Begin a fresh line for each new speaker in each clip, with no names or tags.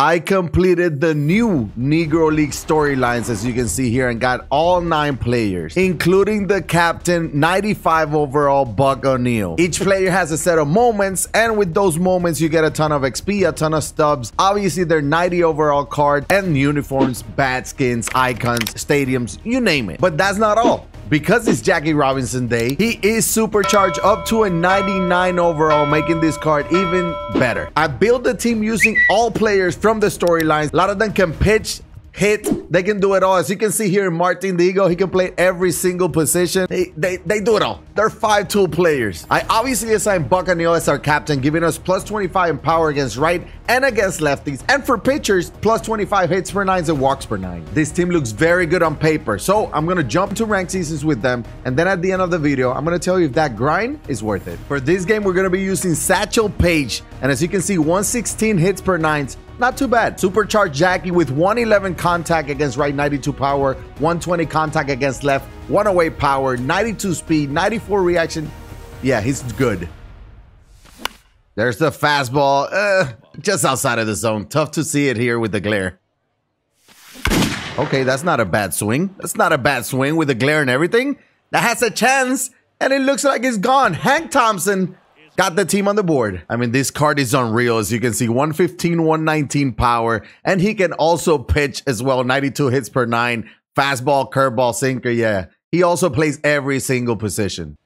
I completed the new Negro League storylines, as you can see here, and got all nine players, including the captain, 95 overall, Buck O'Neil. Each player has a set of moments, and with those moments, you get a ton of XP, a ton of stubs. Obviously, they're 90 overall card and uniforms, bat skins, icons, stadiums, you name it. But that's not all. Because it's Jackie Robinson Day, he is supercharged up to a 99 overall, making this card even better. I built the team using all players from the storylines. A lot of them can pitch, hit, they can do it all. As you can see here, Martin Dihigo, he can play every single position. They, they, they do it all. They're five tool players. I obviously assigned Buck O'Neil as our captain, giving us plus 25 in power against right and against lefties. And for pitchers, plus 25 hits per nines and walks per nine. This team looks very good on paper. So I'm going to jump to ranked seasons with them. And then at the end of the video, I'm going to tell you if that grind is worth it. For this game, we're going to be using Satchel Paige. And as you can see, 116 hits per nines, not too bad. Supercharged Jackie with 111 contact against right, 92 power, 120 contact against left, 108 power, 92 speed, 94 reaction. Yeah, he's good. There's the fastball, uh, just outside of the zone. Tough to see it here with the glare. Okay, that's not a bad swing. That's not a bad swing with the glare and everything. That has a chance, and it looks like it's gone. Hank Thompson got the team on the board. I mean, this card is unreal. As you can see, 115, 119 power, and he can also pitch as well. 92 hits per nine, fastball, curveball, sinker. Yeah, he also plays every single position.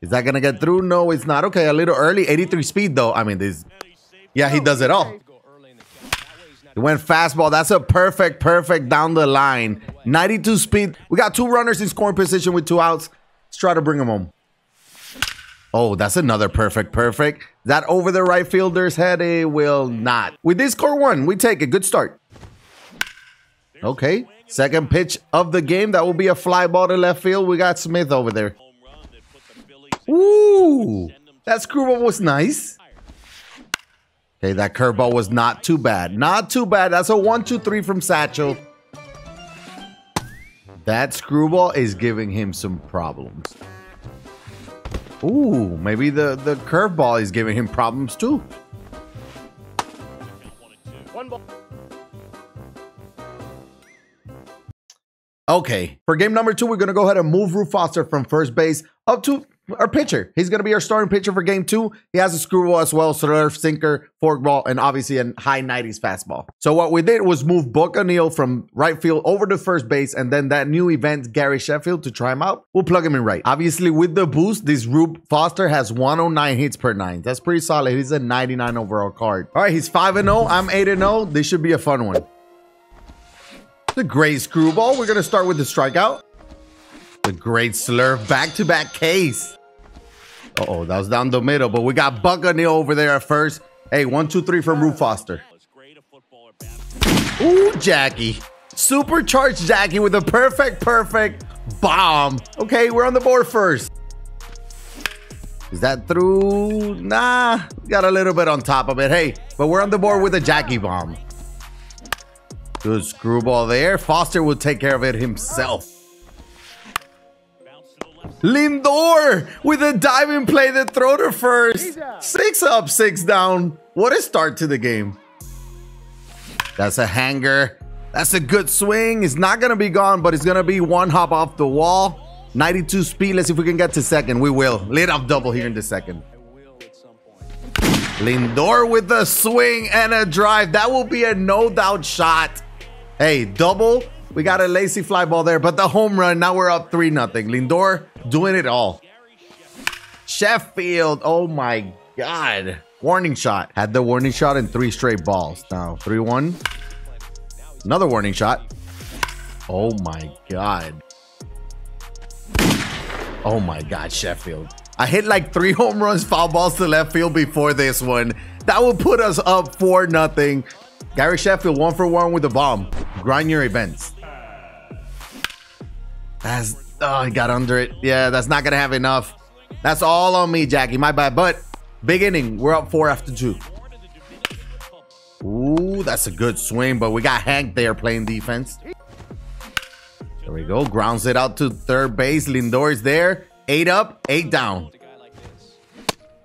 Is that gonna get through? No, it's not. Okay, a little early. 83 speed though. I mean, this. Yeah, he does it all. He went fastball. That's a perfect, perfect down the line. 92 speed. We got two runners in scoring position with two outs. Let's try to bring him home. Oh, that's another perfect, perfect. That over the right fielder's head, it will not. With this score one, we take a good start. Okay, second pitch of the game. That will be a fly ball to left field. We got Smith over there. Ooh, that screwball was nice. Okay, that curveball was not too bad. Not too bad. That's a one, two, three from Satchel. That screwball is giving him some problems. Ooh, maybe the, the curveball is giving him problems too. Okay, for game number two, we're going to go ahead and move Rube Foster from first base up to our pitcher. He's going to be our starting pitcher for game two. He has a screwball as well, slurve, sinker, forkball, and obviously a high 90s fastball. So what we did was move Buck O'Neil from right field over to first base, and then that new event, Gary Sheffield, to try him out. We'll plug him in right. Obviously, with the boost, this Rube Foster has 109 hits per nine. That's pretty solid. He's a 99 overall card. All right, he's 5 0. I'm 8 0. This should be a fun one. The great screwball. We're going to start with the strikeout. The great slurve back-to-back case. Uh oh that was down the middle, but we got Buck O'Neil over there at first. Hey, one, two, three from Rube Foster. Ooh, Jackie. Supercharged Jackie with a perfect, perfect bomb. Okay, we're on the board first. Is that through? Nah, got a little bit on top of it. Hey, but we're on the board with a Jackie bomb. Good screwball there. Foster will take care of it himself. Lindor with a diving play that throw to first. Six up, six down. What a start to the game. That's a hanger. That's a good swing. It's not going to be gone, but it's going to be one hop off the wall. 92 speed. Let's see if we can get to second. We will. Lead off double here in the second. Lindor with the swing and a drive. That will be a no doubt shot. Hey, double. We got a lazy fly ball there, but the home run. Now we're up 3 nothing. Lindor doing it all. Sheffield. Oh my God. Warning shot. Had the warning shot in three straight balls. Now 3 1. Another warning shot. Oh my God. Oh my God, Sheffield. I hit like three home runs, foul balls to left field before this one. That would put us up 4 nothing. Gary Sheffield, one for one with the bomb. Grind your events. That's, oh, he got under it. Yeah, that's not to have enough. That's all on me, Jackie. My bad. But big inning. We're up four after two. Ooh, that's a good swing, but we got Hank there playing defense. There we go. Grounds it out to third base. Lindor is there. Eight up, eight down.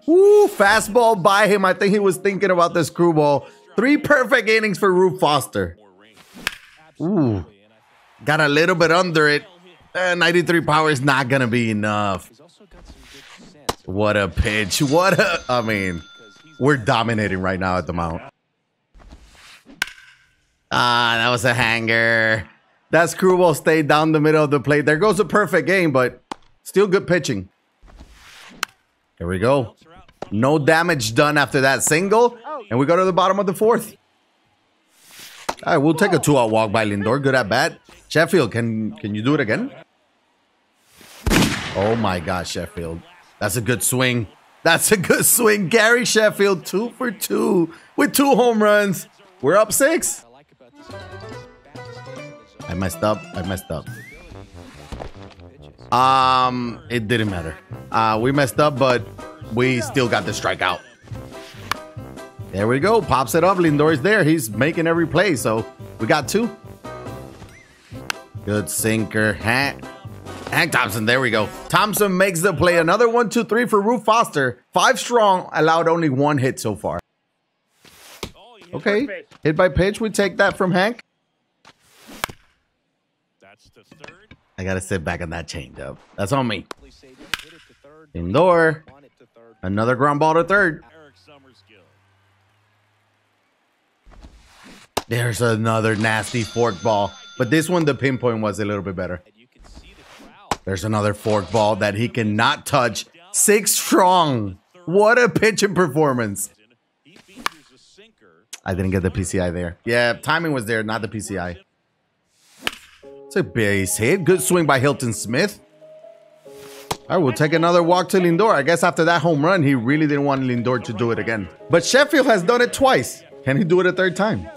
Ooh, fastball by him. I think he was thinking about the screwball. Three perfect innings for Rube Foster. Ooh. Got a little bit under it. Uh, 93 power is not going to be enough. What a pitch. What a... I mean, we're dominating right now at the mount. Ah, that was a hanger. That screwball stayed down the middle of the plate. There goes a perfect game, but still good pitching. Here we go. No damage done after that single. And we go to the bottom of the fourth. All right, we'll take a two-out walk by Lindor. Good at bat. Sheffield, can can you do it again? Oh my gosh, Sheffield. That's a good swing. That's a good swing. Gary Sheffield, two for two with two home runs. We're up six. I messed up. I messed up. Um, it didn't matter. Uh, we messed up, but we still got the strikeout. There we go. Pops it up. Lindor is there. He's making every play. So we got two. Good sinker. Hank, Hank Thompson. There we go. Thompson makes the play. Another one, two, three for Rube Foster. Five strong. Allowed only one hit so far. Okay. Hit by pitch. We take that from Hank. That's the third. I got to sit back on that chain, changeup. That's on me. Lindor. Another ground ball to third. There's another nasty fork ball. But this one, the pinpoint was a little bit better. There's another fork ball that he cannot touch. Six strong. What a pitching performance. I didn't get the PCI there. Yeah, timing was there, not the PCI. It's a base hit. Good swing by Hilton Smith. All right, we'll take another walk to Lindor. I guess after that home run, he really didn't want Lindor to do it again. But Sheffield has done it twice. Can he do it a third time?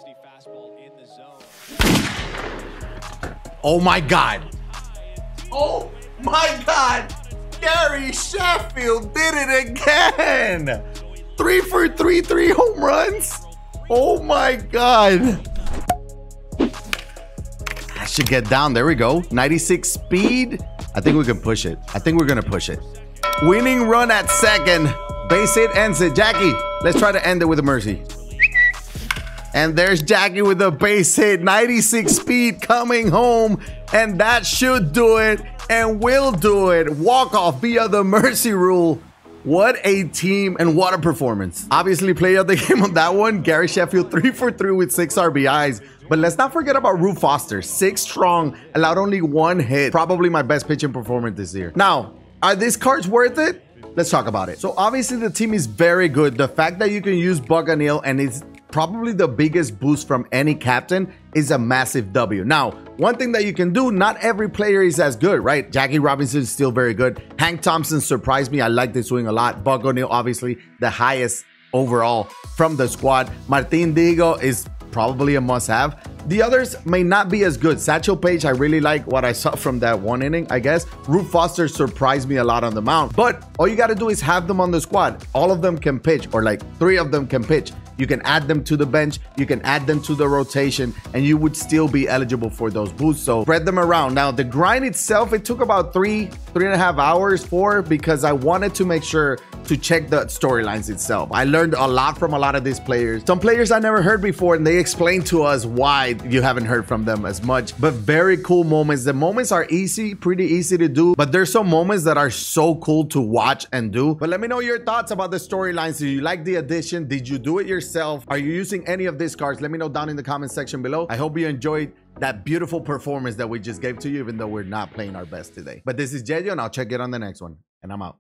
Oh my God. Oh my God. Gary Sheffield did it again. Three for three, three home runs. Oh my God. I should get down. There we go. 96 speed. I think we can push it. I think we're going to push it. Winning run at second. Base hit ends it. Jackie, let's try to end it with a mercy. And there's Jackie with a base hit, 96 speed coming home. And that should do it and will do it. Walk off via the mercy rule. What a team and what a performance. Obviously, player of the game on that one, Gary Sheffield, three for three with six RBIs. But let's not forget about Rube Foster, six strong, allowed only one hit. Probably my best pitching performance this year. Now, are these cards worth it? Let's talk about it. So obviously the team is very good. The fact that you can use Buck O'Neil and it's probably the biggest boost from any captain is a massive W. Now, one thing that you can do, not every player is as good, right? Jackie Robinson is still very good. Hank Thompson surprised me. I like this swing a lot. Buck O'Neil, obviously, the highest overall from the squad. Martin Dihigo is probably a must-have. The others may not be as good. Satchel Paige, I really like what I saw from that one inning, I guess. Rube Foster surprised me a lot on the mound. But all you got to do is have them on the squad. All of them can pitch, or like three of them can pitch. You can add them to the bench, you can add them to the rotation, and you would still be eligible for those boosts. So spread them around. Now, the grind itself, it took about three, three and a half hours for because I wanted to make sure to check the storylines itself. I learned a lot from a lot of these players. Some players I never heard before, and they explained to us why you haven't heard from them as much. But very cool moments. The moments are easy, pretty easy to do, but there's some moments that are so cool to watch and do. But let me know your thoughts about the storylines. Do you like the addition? Did you do it yourself? Are you using any of these cards? Let me know down in the comment section below. I hope you enjoyed that beautiful performance that we just gave to you, even though we're not playing our best today. But this is YeYo, and I'll check it on the next one. And I'm out.